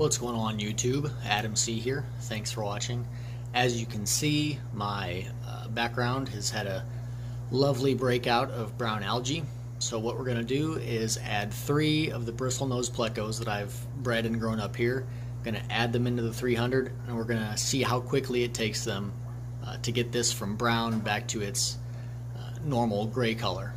what's going on YouTube? Adam C here. Thanks for watching. As you can see, my uh, background has had a lovely breakout of brown algae. So what we're going to do is add three of the bristlenose plecos that I've bred and grown up here. I'm going to add them into the 300 and we're going to see how quickly it takes them uh, to get this from brown back to its uh, normal gray color.